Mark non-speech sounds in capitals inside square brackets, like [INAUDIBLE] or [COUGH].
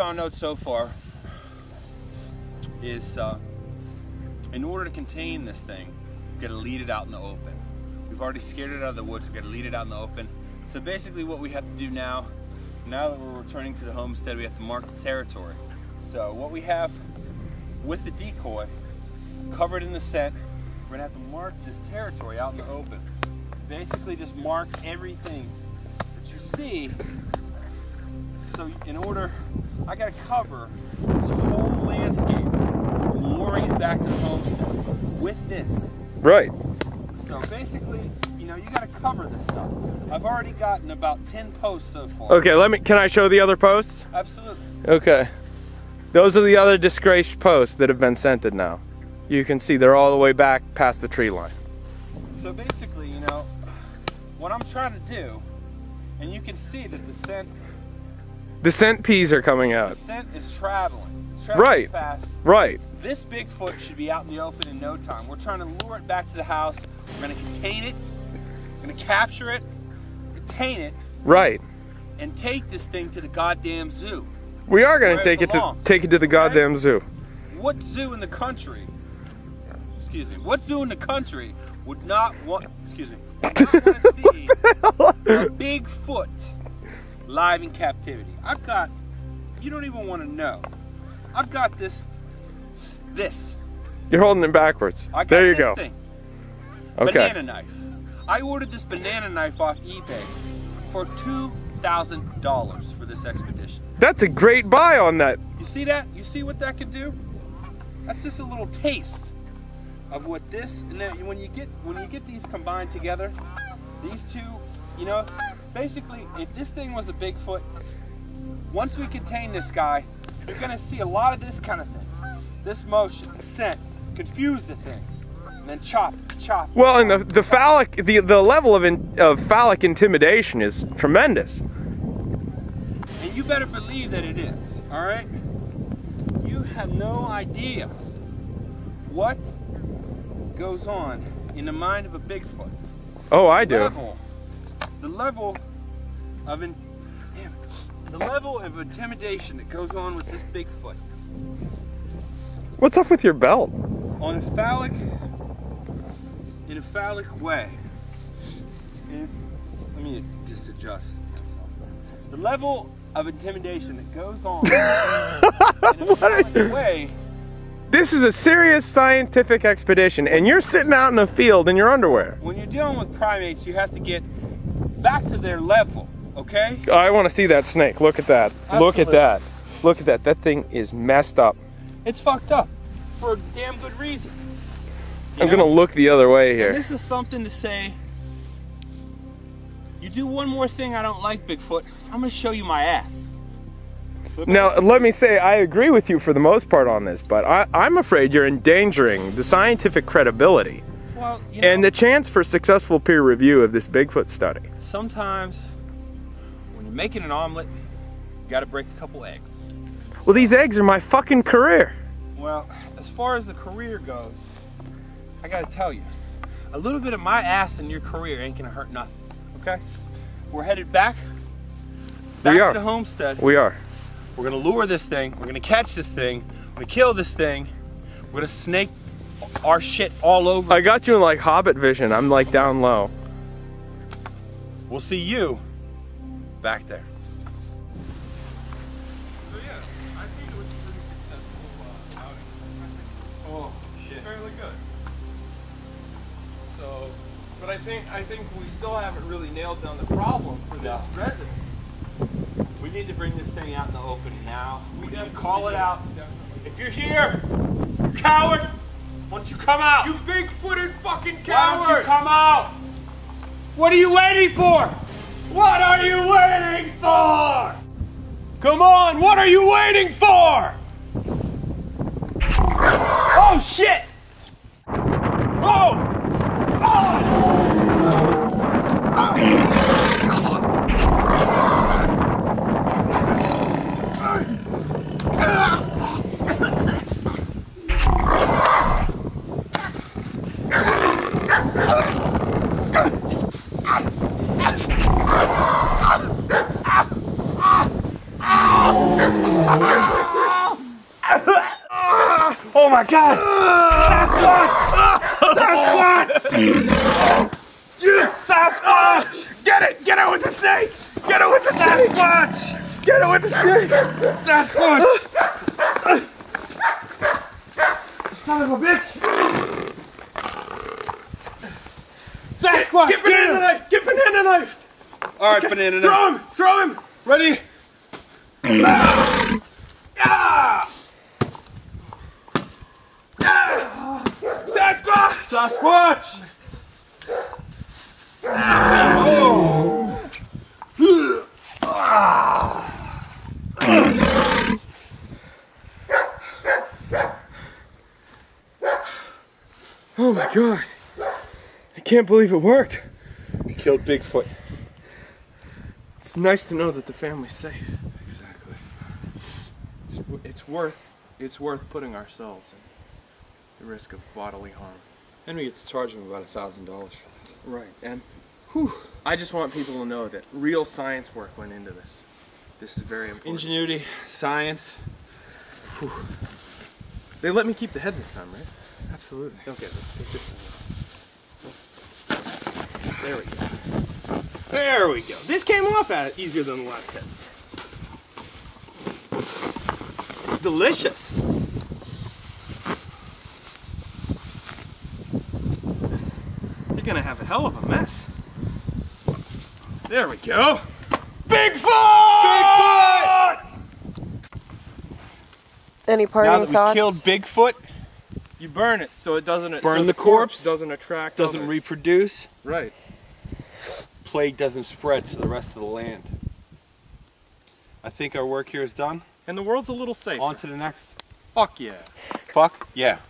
found out so far is uh, in order to contain this thing, we've gotta lead it out in the open. We've already scared it out of the woods, we've gotta lead it out in the open. So basically what we have to do now, now that we're returning to the homestead, we have to mark the territory. So what we have with the decoy, covered in the scent, we're gonna have to mark this territory out in the open. Basically just mark everything that you see. So in order, I gotta cover this whole landscape, luring it back to the homestead with this. Right. So basically, you know, you gotta cover this stuff. I've already gotten about 10 posts so far. Okay, let me, can I show the other posts? Absolutely. Okay. Those are the other disgraced posts that have been scented now. You can see they're all the way back past the tree line. So basically, you know, what I'm trying to do, and you can see that the scent, The scent peas are coming out. the scent is traveling. It's traveling Right. fast. Right. This Bigfoot should be out in the open in no time. We're trying to lure it back to the house. We're gonna contain it. We're gonna capture it, contain it, Right. and take this thing to the goddamn zoo. We are gonna take it to take it to the goddamn zoo. What zoo in the country? Excuse me. What zoo in the country would not want? Excuse me. Would not want [LAUGHS] to see a Bigfoot live in captivity. I've got. You don't even want to know. I've got this. This. You're holding it backwards. There you this go. thing. Okay. Banana knife. I ordered this banana knife off eBay for two thousand dollars for this expedition. That's a great buy on that. You see that? You see what that could do? That's just a little taste of what this and then when you get when you get these combined together, these two, you know, basically if this thing was a Bigfoot, once we contain this guy, you're gonna see a lot of this kind of thing. This motion, scent, confuse the thing, and then chop, chop. Well, and the the phallic the the level of in, of phallic intimidation is tremendous. And you better believe that it is, all right? You have no idea what goes on in the mind of a Bigfoot. Oh, I do. Level, the level of in, damn, the level of intimidation that goes on with this Bigfoot What's up with your belt? on a phallic, in a phallic way is, let me just adjust myself. The level of intimidation that goes on [LAUGHS] in a phallic way This is a serious scientific expedition, and you're sitting out in a field in your underwear. when you're dealing with primates, you have to get back to their level, okay? I want to see that snake. Look at that. Look at that. Look at that. That thing is messed up. It's fucked up for a damn good reason. You I'm gonna look the other way And here. this is something to say. You do one more thing I don't like, Bigfoot. I'm gonna show you my ass. So Now, let me say, I agree with you for the most part on this, but I, I'm afraid you're endangering the scientific credibility well, you know, and the chance for successful peer review of this Bigfoot study. sometimes when you're making an omelet, you gotta break a couple eggs. Well, these eggs are my fucking career. Well, as far as the career goes, I gotta tell you, a little bit of my ass in your career ain't gonna hurt nothing. Okay? We're headed back, back We are. to the homestead. We are. We're gonna lure this thing. We're gonna catch this thing. We're gonna kill this thing. We're gonna snake our shit all over. I got you in like Hobbit vision. I'm like down low. We'll see you back there. So yeah, I think it was a pretty successful uh, outing. Oh shit. Fairly good. So, but I think I think we still haven't really nailed down the problem for this No. residence. We need to bring this thing out in the open now. We, need to call it do. out. If you're here, you coward, why don't you come out? You big-footed fucking Why don't you come out? What are you waiting for? What are you waiting for? Come on, what are you waiting for? Oh shit! Oh! Ah! Oh my god! Sasquatch! Sasquatch! Get it! Get it with the snake! Get it with the snake! Sasquatch! Get it with the snake! Sasquatch! Son of a bitch! Sasquatch! Get banana him! knife! Get banana knife! All right, banana knife. Throw him! Throw him! Ready? [LAUGHS] Sasquatch! Sasquatch! Oh my god. I can't believe it worked. We killed Bigfoot. It's nice to know that the family's safe. Exactly. It's, it's worth it's worth putting ourselves in the risk of bodily harm. And we get to charge him about a thousand dollars for this. Right, and whew, I just want people to know that real science work went into this. This is very important. Ingenuity, science. Whew. They let me keep the head this time, right? Absolutely. Okay, let's take this thing. There we go. There we go. This came off at easier than the last hit. It's delicious. You're gonna have a hell of a mess. There we go. Bigfoot! Bigfoot! Any Now parting that we killed Bigfoot, You burn it so it doesn't Burn so the corpse, doesn't attract doesn't others. reproduce, right. plague doesn't spread to the rest of the land. I think our work here is done. And the world's a little safer. On to the next. Fuck yeah. Fuck yeah.